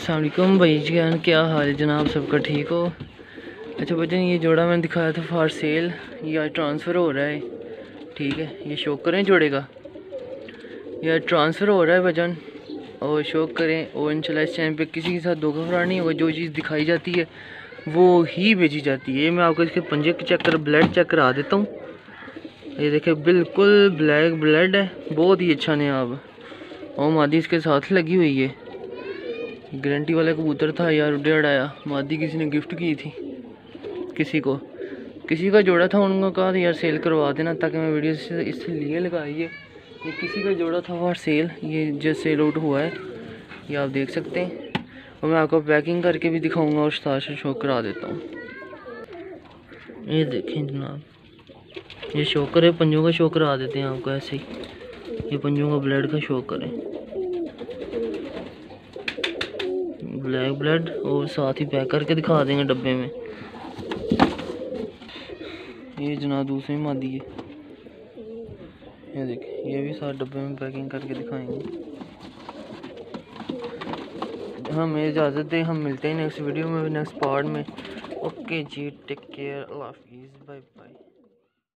असलम भाई जान क्या हाल है जनाब? सबका ठीक हो? अच्छा बच्चन ये जोड़ा मैंने दिखाया था फॉर सेल ये आज ट्रांसफ़र हो रहा है। ठीक है, ये शो करें जोड़े का? ये ट्रांसफ़र हो रहा है भजन। और शो करें, और इंशाल्लाह इस टाइम पे किसी के साथ धोखा फरार नहीं होगा। जो चीज़ दिखाई जाती है, वो ही बेची जाती है। मैं आपको इसके पंजे चेक कर ब्लड चेक करा देता हूँ। ये देखे बिल्कुल ब्लैक ब्लड है। बहुत ही अच्छा नहीं आप और मादी इसके साथ लगी हुई है। गारंटी वाला कबूतर था, यार उड़े उड़ाया मादी किसी ने गिफ्ट की थी। किसी को। किसी का जोड़ा था, उनको कहा था यार सेल करवा देना, ताकि मैं वीडियो से इससे लिए लगाइए। ये किसी का जोड़ा था वहाँ सेल ये जो सेल आउट हुआ है, ये आप देख सकते हैं। और मैं आपको पैकिंग करके भी दिखाऊँगा, और साथ से शो करा देता हूँ। ये देखें जनाब। ये शोकर है पंजों का शो करा देते हैं आपको ऐसे ही। ये पंजों का ब्लड का शो करें। ब्लैक ब्लड और साथ ही पैक करके दिखा देंगे डब्बे में। ये जना दूसरी मादी है। ये देखिए ये भी साथ डब्बे में पैकिंग करके दिखाएँगे। हमें इजाज़त दें, हम मिलते हैं नेक्स्ट वीडियो में नेक्स्ट पार्ट में। ओके जी टेक केयर अल्लाह हाफिज़ बाय बाय